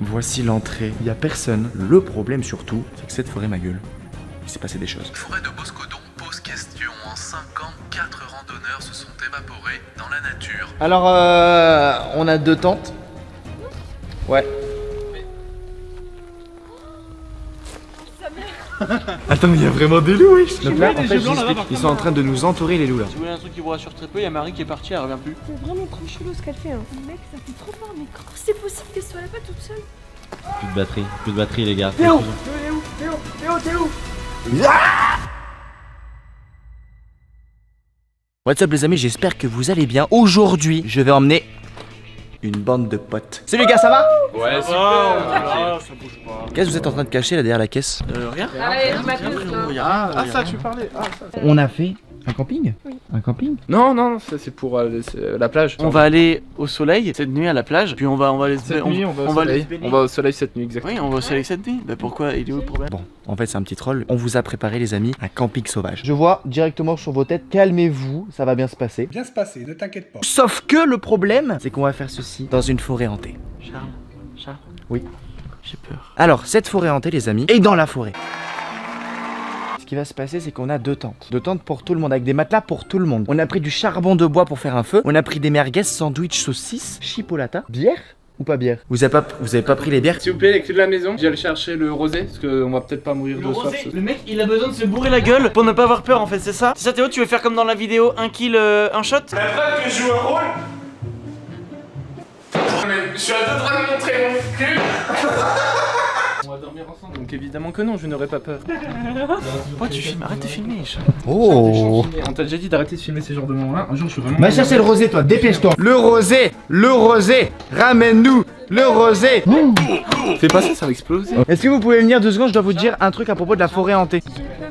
Voici l'entrée. Il y a personne. Le problème surtout, c'est que cette forêt ma gueule. Il s'est passé des choses. Forêt de Boscodon pose question. En 5 ans, 4 randonneurs se sont évaporés dans la nature. Alors, euh, on a deux tentes. Ouais. Attends, mais il y a vraiment des loups, wesh. Donc là, en fait, ils sont en train de nous entourer les loups là. Si vous voulez un truc qui vous rassure très peu, il y a Marie qui est partie, elle revient plus. C'est vraiment trop chelou ce qu'elle fait. Hein. Mec, ça fait trop peur. Mais comment c'est possible qu'elle soit là-bas toute seule Plus de batterie, plus de batterie les gars. What's up les amis, j'espère que vous allez bien. Aujourd'hui, je vais emmener une bande de potes. Salut les gars, ça va? Ouais, super ça bouge pas. Qu'est-ce que vous êtes en train de cacher là derrière la caisse? Euh, rien Allez, je m'attends. Ah, Ah, ça, tu parlais. Ah, ça. On a fait un camping Oui. Un camping Non, non, non, ça c'est pour euh, euh, la plage. On va aller au soleil cette nuit à la plage, puis on va, on va aller se cette on- nuit, on va au on va soleil. aller se On va au soleil cette nuit, exactement. Oui, on va au soleil cette nuit. Bah pourquoi? Il est où le problème? Bon, en fait c'est un petit troll. On vous a préparé les amis un camping sauvage. Je vois directement sur vos têtes, calmez-vous, ça va bien se passer. Bien se passer, ne t'inquiète pas. Sauf que le problème, c'est qu'on va faire ceci dans une forêt hantée. Charles Charles? Oui. J'ai peur. Alors, cette forêt hantée, les amis, est dans la forêt. Ce qui va se passer, c'est qu'on a deux tentes. Deux tentes pour tout le monde, avec des matelas pour tout le monde. On a pris du charbon de bois pour faire un feu. On a pris des merguez, sandwich, saucisses, chipolata. Bière ou pas bière? Vous avez pas, vous avez pas pris les bières? S'il vous plaît, les clés de la maison, j'allais chercher le rosé, parce qu'on va peut-être pas mourir de soif. ce- le mec il a besoin de se bourrer la gueule pour ne pas avoir peur en fait, c'est ça? C'est ça Théo, tu veux faire comme dans la vidéo, un kill, euh, un shot? Je suis à deux doigts de montrer mon cul? dormir ensemble, donc évidemment que non, je n'aurais pas peur. Pourquoi tu filmes? Arrête de filmer. Oh On t'a déjà dit d'arrêter de filmer ces genres de moments-là. Un jour, je suis vraiment. Va chercher le rosé, toi, dépêche-toi. Le rosé, le rosé, ramène-nous le rosé. Fais pas ça, ça va exploser. Est-ce que vous pouvez venir deux secondes? Je dois vous dire un truc à propos de la forêt hantée. J'ai peur.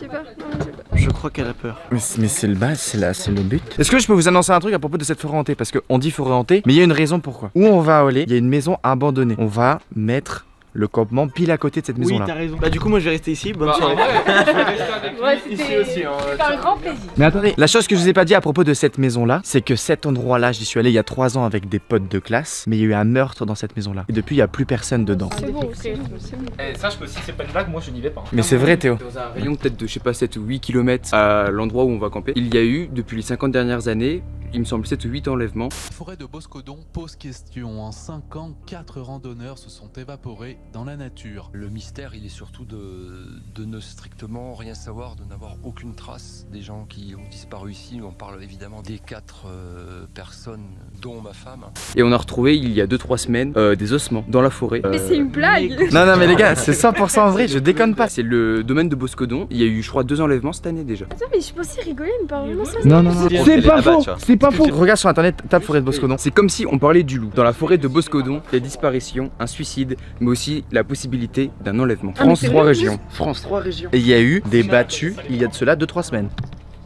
J'ai peur. Non, j'ai peur. Je crois qu'elle a peur. Mais, c'est- mais c'est le bas, c'est là, c'est le but. Est-ce que je peux vous annoncer un truc à propos de cette forêt hantée? Parce qu'on dit forêt hantée, mais il y a une raison pourquoi. Où on va aller, il y a une maison abandonnée. On va mettre le campement pile à côté de cette Oui, maison-là. t'as raison. Bah du coup moi je vais rester ici, bonne Bah, soirée. je vais rester avec Ouais, ici c'était- aussi. Hein, C'est un grand plaisir. mais attendez, la chose que je vous ai pas dit à propos de cette maison-là, c'est que cet endroit-là, j'y suis allé il y a trois ans avec des potes de classe, mais il y a eu un meurtre dans cette maison-là. Et depuis, il y a plus personne dedans. C'est bon, c'est bon, c'est bon. Eh, sache que si c'est pas une blague, moi je n'y vais pas. Mais c'est vrai, Théo. Dans un rayon peut-être de je sais pas 7 ou 8 km à l'endroit où on va camper, il y a eu depuis les 50 dernières années, il me semble 7 ou 8 enlèvements. Forêt de Boscodon pose question. En 5 ans, 4 randonneurs se sont évaporés dans la nature. Le mystère, il est surtout de, de ne strictement rien savoir, de n'avoir aucune trace des gens qui ont disparu ici. On parle évidemment des quatre euh, personnes, dont ma femme. Et on a retrouvé il y a 2-3 semaines euh, des ossements dans la forêt. Mais Euh, c'est une blague. Non, non, mais les gars, c'est 100% vrai, je déconne pas. c'est le domaine de Boscodon. Il y a eu, je crois, deux enlèvements cette année déjà. Attends, mais je pensais rigoler, mais pas vraiment ça. Non, non, non, C'est pas faux, c'est pas faux. Regarde sur internet, tape forêt de Boscodon. C'est comme si on parlait du loup. Dans la forêt de Boscodon, la disparition, un suicide, mais aussi la possibilité d'un enlèvement. Ah, France c'est 3 vrai régions. France 3 régions. Et il y a eu des battus il y a de cela 2-3 semaines.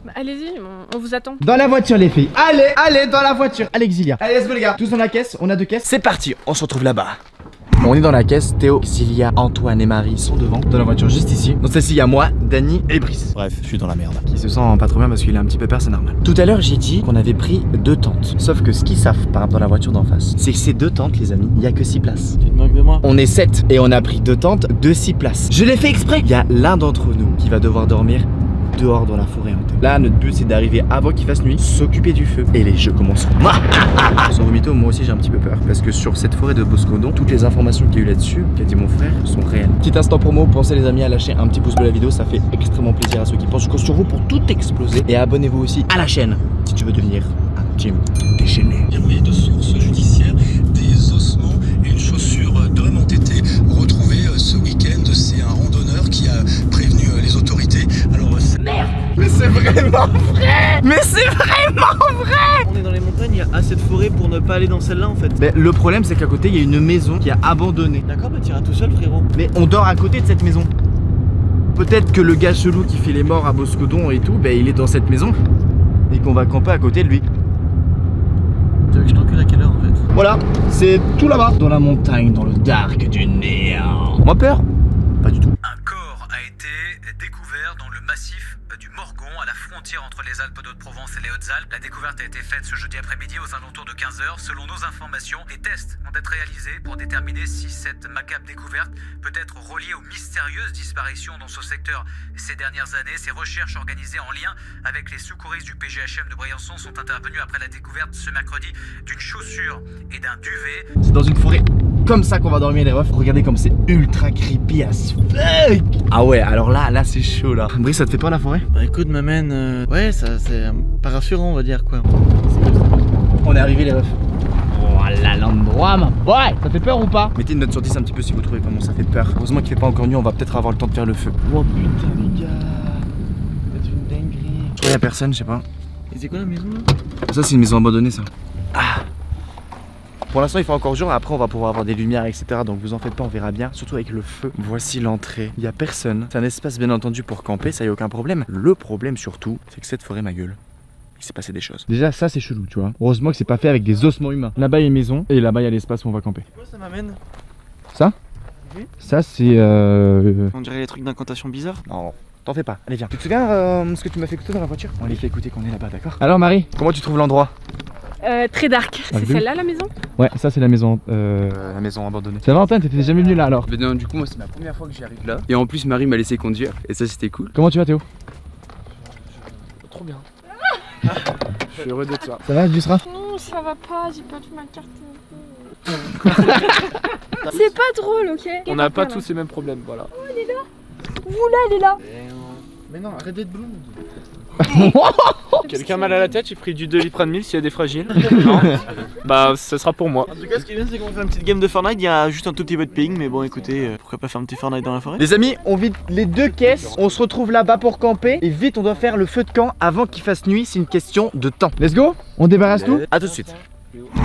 Bah, Allez-y, on, on vous attend. Dans la voiture, les filles. Allez, allez, dans la voiture. À l'exilia. Allez, let's go, les gars. Tous dans la caisse. On a deux caisses. C'est parti. On se retrouve là-bas. On est dans la caisse. Théo, Exilia, Antoine et Marie sont devant. Dans la voiture, juste ici. Dans celle-ci, il y a moi, Dany et Brice. Bref, je suis dans la merde. Qui se sent pas trop bien parce qu'il a un petit peu peur, c'est normal. Tout à l'heure, j'ai dit qu'on avait pris deux tentes. Sauf que ce qu'ils savent, par exemple, dans la voiture d'en face, c'est que ces deux tentes, les amis, il y a que 6 places. Tu te moques de moi On est 7 et on a pris deux tentes de 6 places. Je l'ai fait exprès. Il y a l'un d'entre nous qui va devoir dormir dehors dans la forêt hantée. Là, notre but c'est d'arriver avant qu'il fasse nuit, s'occuper du feu et les jeux commenceront. Sans vos mythos, moi aussi j'ai un petit peu peur parce que sur cette forêt de Boscodon, toutes les informations qu'il y a eu là-dessus, qu'a dit mon frère, sont réelles. Petit instant promo, pensez les amis à lâcher un petit pouce bleu à la vidéo, ça fait extrêmement plaisir à ceux qui pensent Je compte sur vous pour tout exploser et abonnez-vous aussi à la chaîne si tu veux devenir un team déchaîné. De sources judiciaires, des Mais c'est vraiment vrai Mais c'est vraiment vrai On est dans les montagnes, il y a assez de forêt pour ne pas aller dans celle-là en fait. Mais le problème c'est qu'à côté il y a une maison qui est abandonnée. D'accord, bah t'iras tout seul frérot. Mais on dort à côté de cette maison. Peut-être que le gars chelou qui fait les morts à Boscodon et tout, ben il est dans cette maison. Et qu'on va camper à côté de lui. Tu veux que je t'encule à quelle heure en fait Voilà, c'est tout là-bas. Dans la montagne, dans le dark du néant. A peur? Pas du tout. Frontière entre les Alpes d'Haute-Provence et les Hautes-Alpes. La découverte a été faite ce jeudi après-midi aux alentours de 15h. Selon nos informations, des tests vont être réalisés pour déterminer si cette macabre découverte peut être reliée aux mystérieuses disparitions dans ce secteur ces dernières années. Ces recherches organisées en lien avec les secouristes du PGHM de Briançon sont intervenues après la découverte ce mercredi d'une chaussure et d'un duvet. C'est dans une forêt comme ça qu'on va dormir les refs. Regardez comme c'est ultra creepy as fuck. Ah ouais, alors là, là c'est chaud là. Brice, ça te fait pas la forêt? Bah écoute, m'amène. euh, Ouais, ça c'est euh, pas rassurant, on va dire quoi. On est arrivé les refs. Voilà l'endroit ma boy Ça fait peur ou pas? Mettez une note sur 10 un petit peu si vous trouvez comment ça fait peur. Heureusement qu'il fait pas encore nuit, on va peut-être avoir le temps de faire le feu. Oh putain les gars C'est une dinguerie. Je crois qu'il y a personne, je sais pas. Et c'est quoi la maison là? Ça c'est une maison abandonnée ça. Ah pour l'instant il fait encore jour, après on va pouvoir avoir des lumières etc. Donc vous en faites pas, on verra bien, surtout avec le feu. Voici l'entrée, il y a personne. C'est un espace bien entendu pour camper, ça y a aucun problème. Le problème surtout, c'est que cette forêt ma gueule. Il s'est passé des choses. Déjà ça c'est chelou tu vois. Heureusement que c'est pas fait avec des ossements humains. Là-bas il y a une maison et là-bas il y a l'espace où on va camper. Quoi ça m'amène Ça c'est euh... On dirait les trucs d'incantation bizarres. Non, t'en fais pas. Allez viens. Tu te souviens euh, ce que tu m'as fait écouter dans la voiture? On les fait écouter qu'on est là-bas, d'accord? Alors Marie, comment tu trouves l'endroit? Euh, très dark. Ah, C'est celle-là la maison? Ouais, ça c'est la maison euh, la maison abandonnée. C'est Valentin, t'étais jamais venu là alors Mais non, du coup, moi, c'est ma première fois que j'y arrive là. Et en plus, Marie m'a laissé conduire. Et ça, c'était cool. Comment tu vas Théo? Trop bien. Je suis heureux d'être là. Ça va, Jusra Non, ça va pas, j'ai pas ma carte. C'est pas drôle, ok? On n'a pas tous les mêmes problèmes, voilà. Vous là, elle est là. Mais non, arrête d'être blonde. Quelqu'un mal à la tête, j'ai pris du 2 litres de mille s'il y a des fragiles. Non. Bah, ce sera pour moi. En tout cas, ce qui est bien, c'est qu'on fait une petite game de Fortnite. Il y a juste un tout petit peu de ping, mais bon, écoutez, euh, pourquoi pas faire un petit Fortnite dans la forêt? Les amis, on vide les deux caisses, on se retrouve là-bas pour camper et vite on doit faire le feu de camp avant qu'il fasse nuit, c'est une question de temps. Let's go? On débarrasse tout? A tout de suite.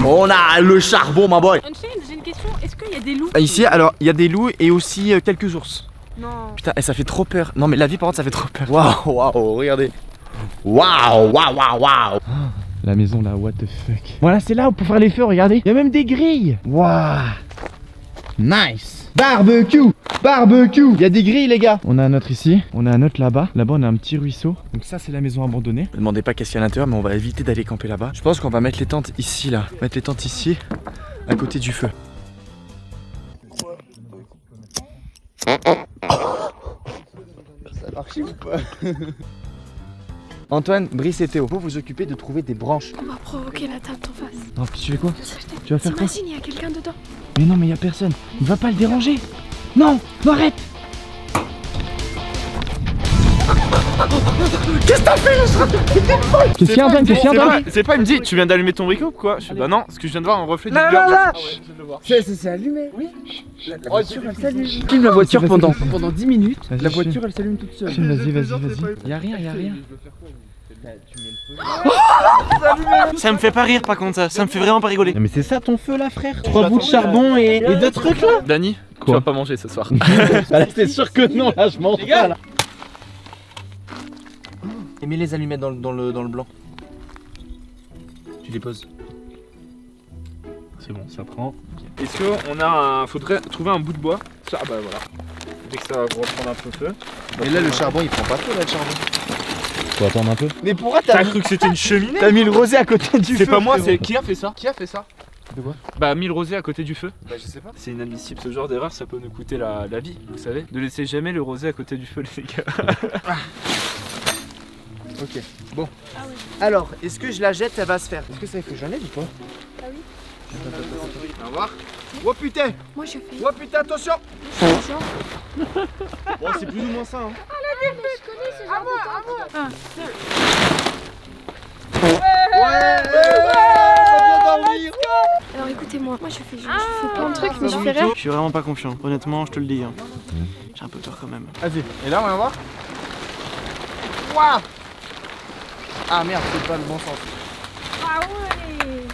On a le charbon ma boy Unchained, j'ai une question. Est-ce qu'il y a des loups Ici alors il y a des loups et aussi euh, quelques ours. Non. Putain, et ça fait trop peur. Non mais la vie par contre ça fait trop peur. Waouh, waouh, regardez. Waouh, waouh, waouh, waouh. La maison là, what the fuck. Voilà, c'est là pour faire les feux, regardez. Il y a même des grilles. Waouh. Nice. Barbecue, barbecue. Il y a des grilles les gars. On a un autre ici, on a un autre là-bas. Là-bas on a un petit ruisseau. Donc ça c'est la maison abandonnée. Ne demandez pas qu'est-ce qu'il y a à l'intérieur, mais on va éviter d'aller camper là-bas. Je pense qu'on va mettre les tentes ici là. Mettre les tentes ici, à côté du feu. Ça marche ou pas? Antoine, Brice et Théo, vous vous occupez de trouver des branches. On va provoquer la table d'en face. Non, tu fais quoi? Tu vas faire quoi? T'imagines, il y a quelqu'un dedans? Mais non, mais y a personne. Ne va pas le déranger. Non, non, arrête. Qu'est-ce que t'as fait, Qu'est-ce qu'il y a, Antoine Qu'est-ce qu'il y a, C'est Antoine pas, c'est pas, il me dit, tu viens d'allumer ton briquet ou quoi Je fais, bah non, parce que je viens de voir un reflet du là, là. C'est allumé. Oui. La voiture, elle s'allume. Filme la voiture pendant, pendant 10 minutes. La voiture, elle s'allume toute seule. Vas-y, vas-y, vas-y. Y'a rien, y'a rien. Ça me fait pas rire par contre, ça. Ça me fait vraiment pas rigoler. mais c'est ça ton feu là, frère Trois bouts de charbon et, et deux trucs là Dani, tu vas pas manger ce soir. Bah là, c'est sûr que non, là, je mange pas là. Et mets les allumettes dans, le- dans le, dans le blanc. Tu les poses. C'est bon, ça prend. Est-ce qu'on a un. Faudrait trouver un bout de bois? Ça, ah bah voilà. Dès que ça va reprendre un peu feu. Mais là, le charbon, il prend pas feu là, le charbon. Faut attendre un peu. Mais pourquoi T'as cru que c'était une cheminée T'as mis le rosé à côté du feu C'est pas moi, c'est. Qui a fait ça? Qui a fait ça? De quoi? Bah, mis le rosé à côté du feu. Bah, je sais pas. C'est inadmissible. Ce genre d'erreur, ça peut nous coûter la, la vie, vous savez. Ne laissez jamais le rosé à côté du feu, les gars. Ok, bon. Alors, est-ce que je la jette, elle va se faire? Est-ce que ça fait que j'en ai ou pas Ah oui. On va voir. Oh putain Moi, je fais. Oh putain, attention Genre. Bon, c'est plus ou moins ça, hein. À moi, à moi. Ouais, va bien dormir Alors écoutez-moi, moi je fais, je, je fais plein de trucs, mais je fais rien. Je suis vraiment pas confiant, honnêtement, je te le dis. hein. J'ai un peu peur quand même. Vas-y, et là, on va voir. Waouh Ah merde, c'est pas le bon sens. Ah ouais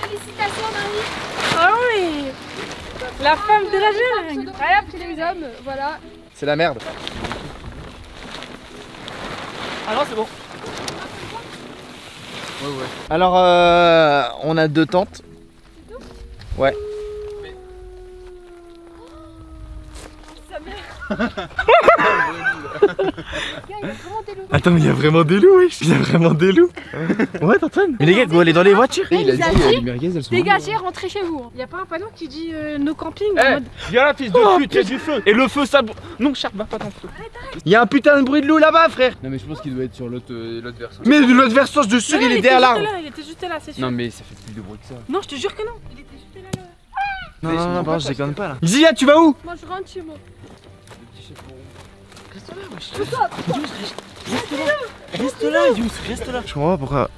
Félicitations Marie Ah ouais La femme de la jungle Voilà pour les hommes, voilà. C'est la merde. Ah non, c'est bon. Alors, euh, on a deux tentes. Ouais. Sa mère Attends, mais il y a vraiment des loups, wesh. Il y a vraiment des loups. Ouais, Antoine. Mais les gars, go aller dans les voitures. Il a dit, les merguez, elles sont dégagez, rentrez chez vous. Il y a pas un panneau qui dit euh, no camping en Eh, mode viens là, fils de pute, il y a du feu. Et le feu, ça. Non, Charles, va pas dans le feu. Il y a un putain de bruit de loup là-bas, frère. Non mais je pense qu'il doit être sur l'autre euh, l'autre versant. Mais l'autre versant, je te jure, Non, il est était derrière l'arbre. là, Il était juste là, c'est sûr. Non mais ça fait plus de bruit que ça. Non, je te jure que non. Il était juste là. là. Non, non, non, je déconne pas là. Zilia, tu vas où? Moi, je rentre chez moi. Reste là, Yous, reste là. Je comprends pas pourquoi.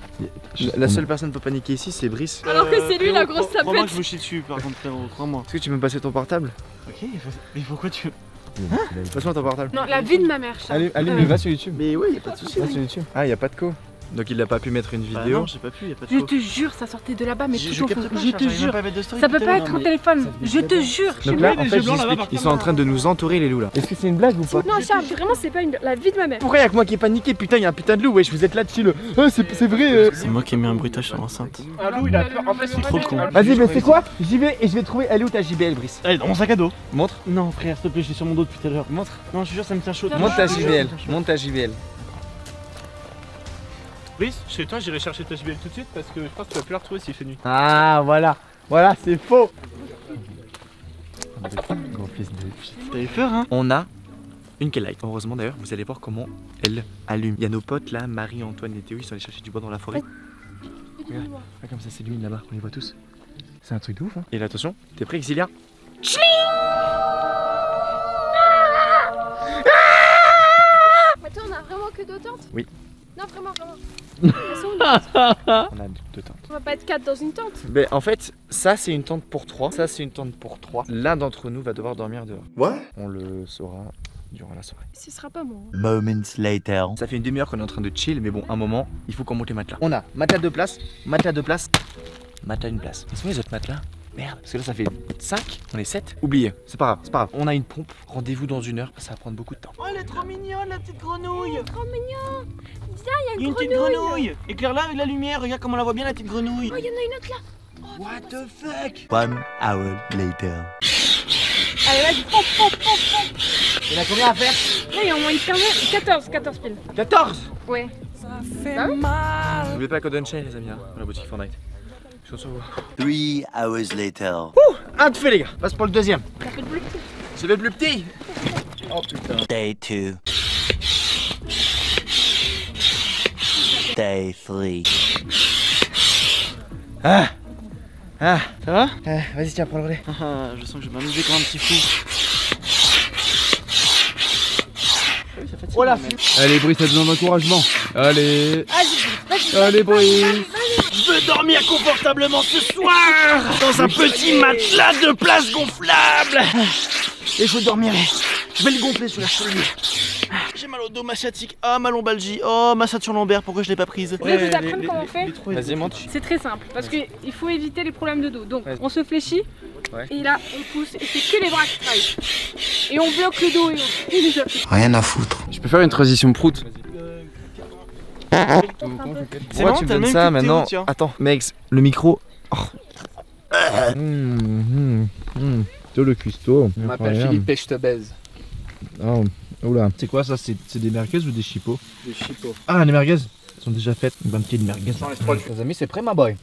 La- seule personne pour paniquer ici, c'est Brice. Alors que c'est lui, la grosse Crois-moi tapette. que je me chie dessus, par contre, frérot, crois-moi. Est-ce que tu peux me passer ton portable? Ok, mais pourquoi tu. Passe-moi ton portable. Non, la vie de ma mère, Charles. Allez, allez, Euh, mais va sur YouTube. Mais ouais, y'a pas de soucis. Va sur YouTube. Ah, y a pas de co. Donc il a pas pu mettre une Bah vidéo. non, j'ai pas pu, y'a pas de Je te jure, ça sortait de là-bas, mais Je- je pas, Je te jure. pas à mettre de story Ça peut pas être un téléphone. Je te jure. je sais Donc là, pas. en fait, ils sont en train de nous entorer les loups là. Est-ce que c'est une blague ou pas Non, Charles, vraiment, c'est pas une... la vie de ma mère. Pourquoi y'a que moi qui ai paniqué Putain, y'a un putain de loup, wesh, vous êtes là dessus le. Ah, c'est c'est vrai. euh. C'est moi qui ai mis un bruitage sur l'enceinte. Un loup, il a peur. En fait, c'est trop con. Vas-y, mais c'est quoi J'y vais et je vais trouver. Elle est où ta JBL, Brice Allez, dans mon sac à dos. Montre. Non, frère, s'il te plaît, je suis sur mon dos depuis tout à l'heure. Montre. Non, je te jure, ça me tient chaud. Monte ta JBL. Monte ta JBL. Brice, chez toi, j'irai chercher ta JBL tout de suite parce que je pense que tu vas plus la retrouver s'il fait nuit. Ah, voilà. Voilà, c'est faux. T'avais peur, hein On a une K-Light. Heureusement d'ailleurs, vous allez voir comment elle allume. Il y a nos potes là, Marie, Antoine et Théo, ils sont allés chercher du bois dans la forêt. Regarde, Ah, comme ça s'illumine là-bas, on les voit tous. C'est un truc de ouf hein. Et là attention, t'es prêt Exilia Attends, on a vraiment que deux tentes? Oui. Non, vraiment, vraiment. De toute façon, on- a deux tentes. on va pas être quatre dans une tente. Mais en fait, ça c'est une tente pour trois, ça c'est une tente pour trois. L'un d'entre nous va devoir dormir dehors. What On le saura durant la soirée. Ce sera pas moi. Moments later. Ça fait une demi-heure qu'on est en train de chill, mais bon, un moment, il faut qu'on monte les matelas. On a matelas de place, matelas de place, matelas une place. Ils sont les autres matelas? Merde, parce que là ça fait 5, on est 7. Oubliez, c'est pas grave, c'est pas grave. On a une pompe, rendez-vous dans une heure, ça va prendre beaucoup de temps. Oh, elle est trop mignonne, la petite grenouille Trop mignon. Il y a une petite grenouille Éclaire-la avec la lumière, regarde comment on la voit bien, la petite grenouille Oh, il y en a une autre là. What the fuck? One hour later. Allez, vas-y, pop, pop, pop. Il y en a combien à faire? Là, il y a au moins une quinzaine. 14, 14 piles. 14 Ouais. N'oubliez pas Code Chain les amis, hein, dans la boutique Fortnite. Three hours later. Un de fait les gars, passe pour le deuxième. Ça fait le plus petit. C'est le plus petit Oh putain. Day two. Day three. Ah Ah Ça va? Ah, Vas-y tiens, prends le relais. Ah, je sens que je vais m'amuser comme un petit fou. Oh la Allez Brice, ça donne encouragement. Allez. Allez Brice. Je veux dormir confortablement ce soir Dans un petit matelas de place gonflable Et je dormirai. Je vais le gonfler sur la cheville. J'ai mal au dos, ma sciatique, ah ma lombalgie, oh ma ceinture lombaire, pourquoi je l'ai pas prise je vous apprenne comment on fait Vas-y, monte. C'est très simple parce qu'il faut éviter les problèmes de dos. Donc on se fléchit Ouais. et là on pousse et c'est que les bras qui travaillent. Et on bloque le dos et on. Rien à foutre. Je peux faire une transition prout. C'est Pourquoi marrant, tu me donnes ça maintenant. Attends, mec, le micro. Oh. Toi le cuistot. Je m'appelle Philippe et je te baise. Oh, oula. C'est quoi ça C'est des merguez ou des chipots Des chipots. Ah, les merguez Elles sont déjà faites. Une bonne de merguez. Les amis, c'est prêt ma boy.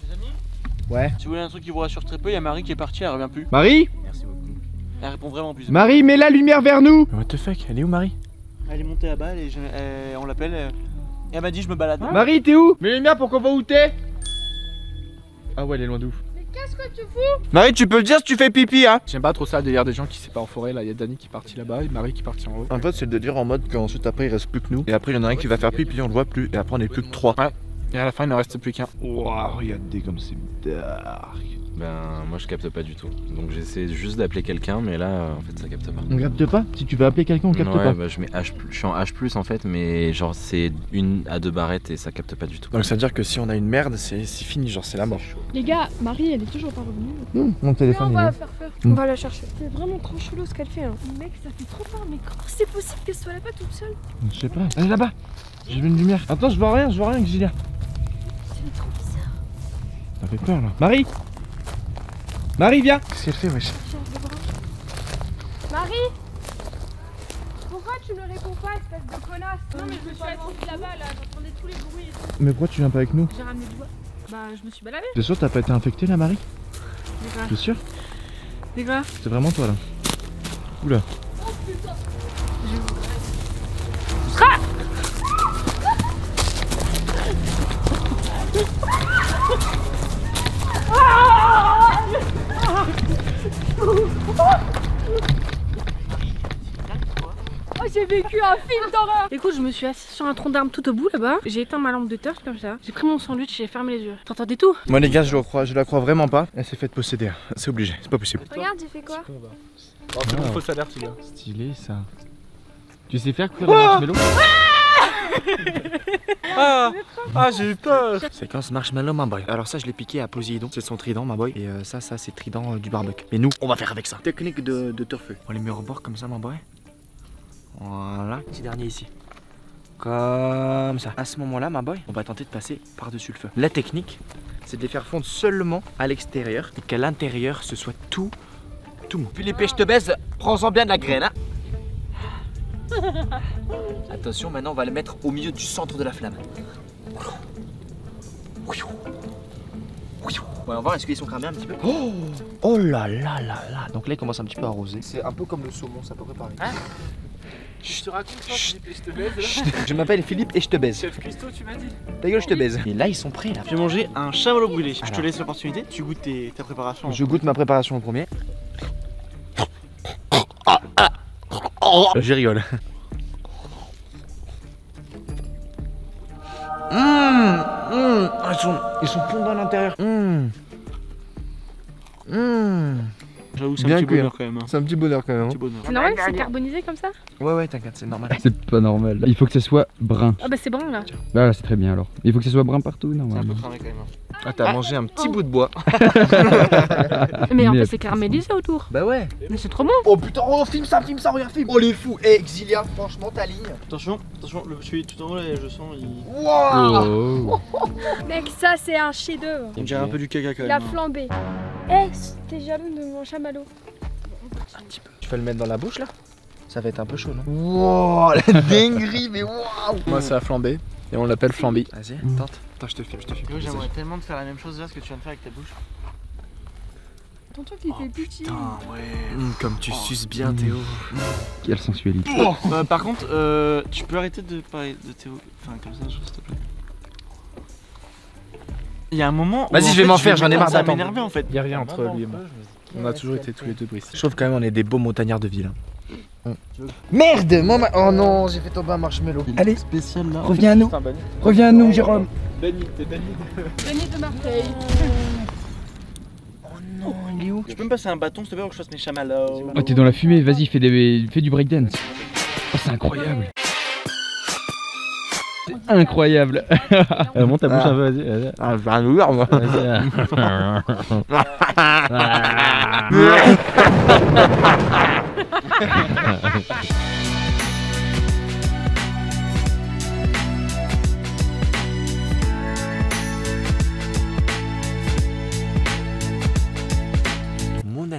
Ouais. Si vous voulez un truc qui vous rassure très peu, il y a Marie qui est partie, elle revient plus. Marie Elle répond vraiment plus. Marie, mets la lumière vers nous What the fuck Elle est où Marie? Elle est montée là-bas, elle est- elle- on l'appelle. elle- Et elle m'a dit je me balade. Marie, t'es où? Mets lumière pour qu'on voit où t'es? Ah ouais, elle est loin de ouf. Mais qu'est-ce que tu fous? Marie, tu peux le dire si tu fais pipi, hein? J'aime pas trop ça, le délire des gens qui séparent en forêt. Là, il y a Dani qui est parti là-bas et Marie qui est partie en haut. En fait, c'est de dire en mode qu'ensuite après il reste plus que nous. Et après, il y en a un qui va faire pipi, on le voit plus. Et après, on est plus que trois. Et à la fin, il ne reste plus qu'un. Waouh, regardez comme c'est dark. Ben moi je capte pas du tout. Donc j'essaie juste d'appeler quelqu'un mais là euh, en fait ça capte pas. On capte pas Si tu veux appeler quelqu'un, on capte ouais, pas. bah je mets H+, je suis en H+, en fait mais genre c'est une à deux barrettes et ça capte pas du tout. Donc ça veut dire que si on a une merde, c'est c'est fini, genre c'est la mort. Les gars, Marie elle est toujours pas revenue. Hum, mon Mais on téléphone il est va là. faire peur. Mm. On va la chercher. C'est vraiment trop chelou ce qu'elle fait. Hein. Mec, ça fait trop peur. Mais comment c'est possible qu'elle soit là-bas toute seule? Je sais pas. Elle est là-bas J'ai vu une lumière. Attends, je vois rien, je vois rien, Gilia. C'est trop bizarre. Ça fait peur là. Marie Marie, viens Qu'est-ce qu'elle fait, wesh? Marie Pourquoi tu me réponds pas, espèce de connasse? Non, mais je me suis assise là-bas, là, j'entendais tous les bruits et tout. Mais pourquoi tu viens pas avec nous? J'ai ramené du bois. Bah, je me suis baladée. T'es sûr t'as pas été infecté là, Marie? T'es sûr? C'est vraiment toi là Oula. Oh, j'ai vécu un film d'horreur Écoute, je me suis assise sur un tronc d'arbre tout au bout là-bas. J'ai éteint ma lampe de torche comme ça. J'ai pris mon sandwich, j'ai fermé les yeux. T'entendais tout? Moi les gars, je, le crois, je la crois vraiment pas. Elle s'est faite posséder. C'est obligé, c'est pas possible. Regarde, j'ai fait quoi? Oh, c'est une fausse alerte, les gars. Stylé ça. Tu sais faire cuire le marshmallow? Ah, ah j'ai eu peur. Séquence marshmallow, ma boy? Alors ça, je l'ai piqué à Poséidon. C'est son trident, ma boy. Et euh, ça, ça, c'est trident euh, du barbecue. Mais nous, on va faire avec ça. Technique de, de turfeux. On les met au rebord comme ça, ma boy? Voilà. Petit dernier ici. Comme ça. À ce moment-là, ma boy, on va tenter de passer par-dessus le feu. La technique, c'est de les faire fondre seulement à l'extérieur et qu'à l'intérieur, ce soit tout, tout mou. Philippe, je te baise. Prends-en bien de la graine, hein. Attention, maintenant on va le mettre au milieu du centre de la flamme. Ouais, on va voir, est-ce qu'ils sont cramés un petit peu? Oh, oh là là là là Donc là, il commence un petit peu à arroser. C'est un peu comme le saumon, ça peut préparer. Hein? Je te raconte pas, Philippe, et je te baise là. Je m'appelle Philippe et je te baise. Chef Christo, tu m'as dit. Ta gueule, je te baise. Et là, ils sont prêts là. J'ai mangé un chamallow brûlé. Je te laisse l'opportunité. Tu goûtes tes- ta préparation. Je goûte ma préparation au premier. Je rigole. Mmh, mmh, ils, sont, ils sont fondants à l'intérieur. Mmh. J'avoue, c'est un petit bonheur hein. quand même. hein. C'est un petit bonheur quand même. Hein. C'est normal que c'est carbonisé comme ça Ouais, ouais, t'inquiète, c'est normal. C'est pas normal. Il faut que ça soit brun. Ah bah c'est bon là. Bah là, c'est très bien alors. Il faut que ça soit brun partout, C'est un normalement. peu cramé quand même. hein. Ah, t'as mangé un petit bout de bois. Mais en fait c'est caramélisé autour. Bah ouais. Mais c'est trop bon. Oh putain, oh, filme ça, filme ça, regarde, filme. Oh, les fous. Eh, Exilia, franchement, ta ligne. Attention, attention, le, celui tout en haut là, je sens, il. Wow. Oh. Mec, ça c'est un chef-d'œuvre. On dirait un peu du caca quand même. La hein. Eh, t'es jaloux de mon chamallow. Tu vas le mettre dans la bouche là? Ça va être un peu chaud, non? Wow, la dinguerie, mais waouh Moi, c'est à flamber. Et on l'appelle flamby. Vas-y, tente. Attends, je te filme, je te filme. J'aimerais tellement te faire la même chose là, ce que tu viens de faire avec ta bouche. Ton truc il fait pitié. Putain, ouais. Mmh, comme tu suces bien, Théo. Quelle sensualité. Euh, par contre, euh, tu peux arrêter de parler de Théo. Enfin, comme ça, s'il te plaît. Il y a un moment. Vas-y, je vais m'en faire, j'en ai marre Ça d'attendre. en fait. Y'a rien entre lui et moi. On a toujours été tous les deux brisés. Je trouve quand même on est des beaux montagnards de ville. Merde mon ma- Oh non, j'ai fait tomber un marshmallow. Allez, spécial là. reviens à nous. Reviens à nous, Jérôme. Banni, t'es banni. Venez de Marseille. Oh non, il est où Tu peux me passer un bâton s'il te plaît pour que je fasse mes chamallows Oh, t'es dans la fumée, vas-y, fais, des... fais du breakdance. Oh, c'est incroyable. C'est incroyable. Euh, monte ta bouche un peu, vas-y. vas-y. Ah, je vais un ouvert moi. Mon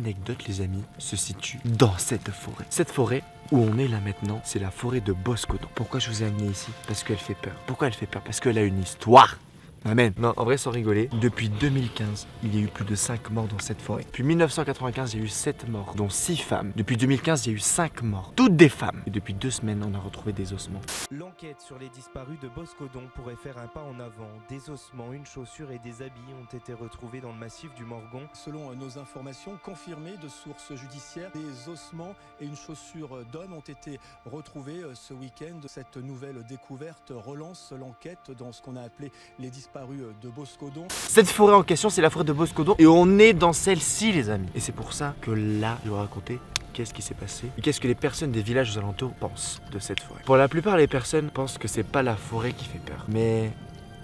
anecdote, les amis, se situe dans cette forêt. Cette forêt où on est là maintenant, c'est la forêt de Boscodon. Pourquoi je vous ai amené ici? Parce qu'elle fait peur. Pourquoi elle fait peur? Parce qu'elle a une histoire. Amen. Non, en vrai, sans rigoler, depuis 2015, il y a eu plus de 5 morts dans cette forêt. Depuis 1995, il y a eu 7 morts, dont 6 femmes. Depuis 2015, il y a eu 5 morts, toutes des femmes. Et depuis 2 semaines, on a retrouvé des ossements. L'enquête sur les disparus de Boscodon pourrait faire un pas en avant. Des ossements, une chaussure et des habits ont été retrouvés dans le massif du Morgon. Selon nos informations confirmées de sources judiciaires, des ossements et une chaussure d'homme ont été retrouvés euh, ce week-end. Cette nouvelle découverte relance l'enquête dans ce qu'on a appelé les disparus euh. Cette forêt en question, c'est la forêt de Boscodon. Et on est dans celle-ci, les amis. Et c'est pour ça que là, je vais raconter qu'est-ce qui s'est passé et qu'est-ce que les personnes des villages aux alentours pensent de cette forêt. Pour la plupart, les personnes pensent que c'est pas la forêt qui fait peur, mais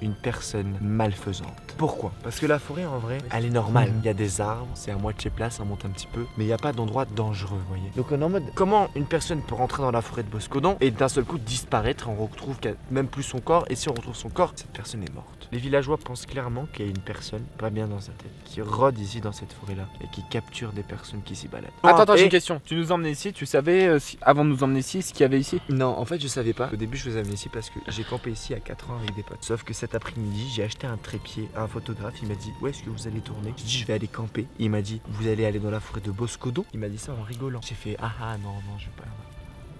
une personne malfaisante. Pourquoi? Parce que la forêt en vrai, elle est normale. Il y a des arbres, c'est à moitié plat, ça monte un petit peu, mais il n'y a pas d'endroit dangereux, vous voyez. Donc on est en mode comment une personne peut rentrer dans la forêt de Boscodon et d'un seul coup disparaître, on retrouve même plus son corps et si on retrouve son corps, cette personne est morte. Les villageois pensent clairement qu'il y a une personne pas bien dans sa tête qui rôde ici dans cette forêt là et qui capture des personnes qui s'y baladent. Attends, attends, Et- j'ai une question. Tu nous emmenais ici, tu savais, euh, si- avant de nous emmener ici, ce qu'il y avait ici? Non, en fait, je savais pas. Au début, je vous avais ici parce que j'ai campé ici à 4 ans avec des potes. Sauf que cet après-midi, j'ai acheté un trépied à un photographe. Il m'a dit Où est-ce que vous allez tourner? J'ai dit Je vais aller camper. Il m'a dit Vous allez aller dans la forêt de Boscodo Il m'a dit ça en rigolant. J'ai fait Ah ah, non, non, je vais pas.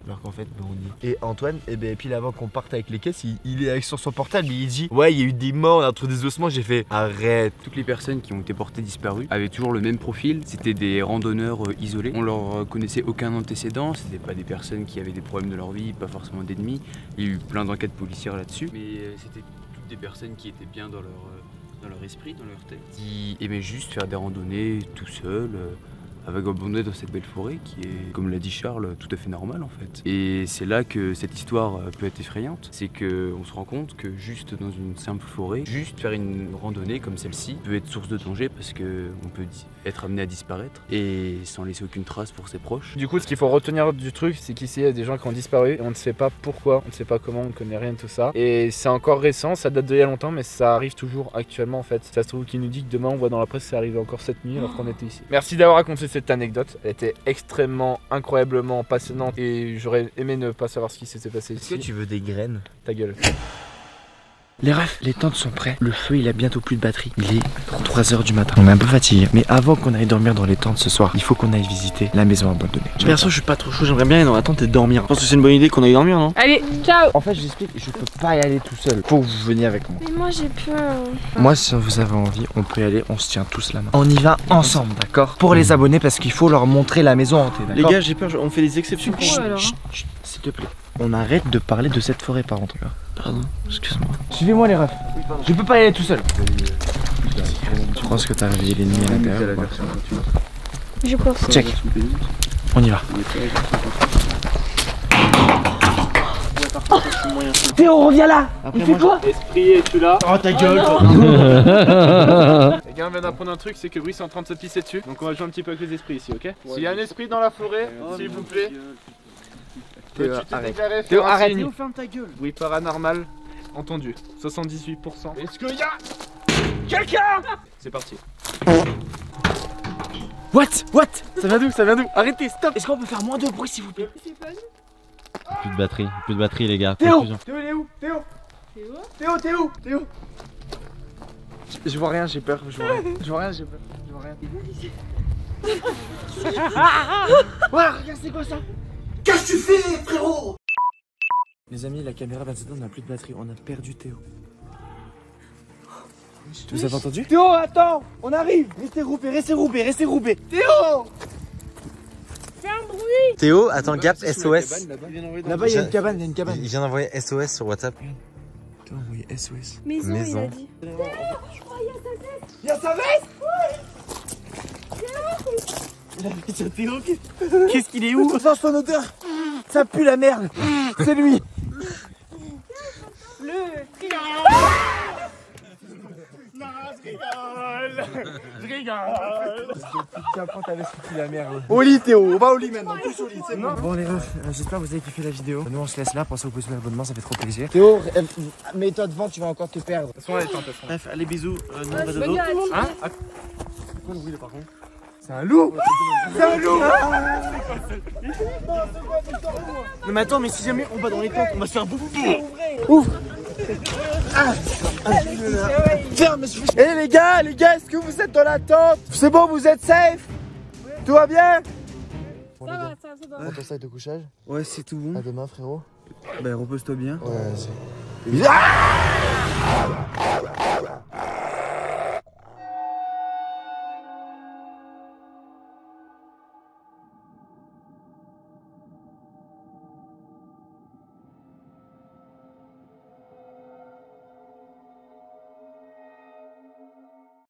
Alors qu'en fait, ben, on y est. Et Antoine, et ben, puis avant qu'on parte avec les caisses, il, est sur son portable. Il dit Ouais, il y a eu des morts, trouvé des ossements. J'ai fait Arrête. Toutes les personnes qui ont été portées disparues avaient toujours le même profil. C'était des randonneurs euh, isolés. On leur euh, connaissait aucun antécédent. C'était pas des personnes qui avaient des problèmes de leur vie, pas forcément d'ennemis. Il y a eu plein d'enquêtes policières là-dessus. Mais euh, c'était des personnes qui étaient bien dans leur, euh, dans leur esprit, dans leur tête. Qui aimaient juste faire des randonnées tout seuls. Avec abandonné dans cette belle forêt qui est, comme l'a dit Charles, tout à fait normale en fait. Et c'est là que cette histoire euh, peut être effrayante. C'est que on se rend compte que juste dans une simple forêt, juste faire une randonnée comme celle-ci peut être source de danger parce que on peut être amené à disparaître et sans laisser aucune trace pour ses proches. Du coup, ce qu'il faut retenir du truc, c'est qu'ici, il y a des gens qui ont disparu et on ne sait pas pourquoi, on ne sait pas comment, on ne connaît rien de tout ça. Et c'est encore récent, ça date d'il y a longtemps, mais ça arrive toujours actuellement en fait. Ça se trouve qui nous dit que demain, on voit dans la presse, c'est arrivé encore cette nuit alors qu'on était ici. Merci d'avoir raconté cette anecdote. Elle était extrêmement, incroyablement passionnante et j'aurais aimé ne pas savoir ce qui s'était passé Est-ce ici. que tu veux des graines? Ta gueule. Les refs, les tentes sont prêtes. Le feu, il a bientôt plus de batterie. Il est 3h du matin. On est un peu fatigué. Mais avant qu'on aille dormir dans les tentes ce soir, il faut qu'on aille visiter la maison abandonnée. Perso, je suis pas trop chaud, j'aimerais bien aller dans la tente et dormir. Je pense que c'est une bonne idée qu'on aille dormir, non? Allez, ciao En fait, je vous explique, je peux pas y aller tout seul. Faut que vous veniez avec moi. Mais moi j'ai peur. Moi, si vous avez envie, on peut y aller, on se tient tous la main. On y va ensemble, d'accord? Pour les abonnés, parce qu'il faut leur montrer la maison hantée, Les gars, j'ai peur, on fait des exceptions. Oh s'il te plaît. On arrête de parler de cette forêt, par contre. Pardon, excuse-moi. Suivez-moi, les refs. Je peux pas y aller tout seul. Tu penses que t'as réveillé l'ennemi à l'intérieur Je pense. Check. On y va. Théo, reviens là Il fait quoi Esprit, es-tu là Oh ta gueule Les gars, on vient d'apprendre un truc, c'est que Brice est en train de se pisser dessus. Donc on va jouer un petit peu avec les esprits ici, ok S'il y a un esprit dans la forêt, s'il vous plaît. Théo, arrête. Théo, arrête. signe Théo, ferme ta gueule. Oui, paranormal. Entendu. 78%. Est-ce qu'il y a quelqu'un? C'est parti. What? What? Ça vient d'où? Ça vient d'où? Arrêtez, stop Est-ce qu'on peut faire moins de bruit, s'il vous plaît? Plus de batterie, plus de batterie les gars. Théo. Théo, il est où? Théo Théo, Théo Théo Je- Je vois rien, j'ai peur, je vois rien. Je vois rien, j'ai peur. Je vois rien. Ouah, regarde, c'est quoi ça? Qu'est-ce que tu fais, frérot? Les amis, la caméra 27 ans n'a plus de batterie, on a perdu Théo. Vous avez entendu? Théo, attends On arrive Restez groupés, restez groupés, restez groupés Théo Fais un bruit Théo, attends, Gap, SOS. Là-bas, il y a une cabane, il y a une cabane. Il vient d'envoyer SOS sur WhatsApp. Théo a envoyé SOS. Maison, il Maison. a dit. Il y a sa veste Il a mis sur Théo. Qu'est-ce qu'il est où Ça son odeur Ça pue la merde C'est lui Le Je rigole Tiens, prends ta veste qui pue la merde. Au lit, Théo, on va au lit maintenant, tous au lit, c'est bon. Bon les refs, euh, j'espère que vous avez kiffé la vidéo. Nous on se laisse là, pensez au pouce bleu abonnement, ça fait trop plaisir. Théo, mets-toi devant, tu vas encore te perdre. Bref, allez, bisous. Euh, nous, on va je dodo. Hein Quoi le bruit là par contre? C'est un loup C'est un loup Non, mais attends, mais si jamais on va dans les tentes, on va se faire bouffer. Ouvre ah. Ah. Ferme Eh les gars, les gars, est-ce que vous êtes dans la tente? C'est bon, vous êtes safe? Tout va bien? Ça va, ça, ça va. Prends ton sac de couchage. Ouais, c'est tout bon. À demain frérot. Bah, repose-toi bien. Ouais, c'est...